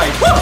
side. Woo!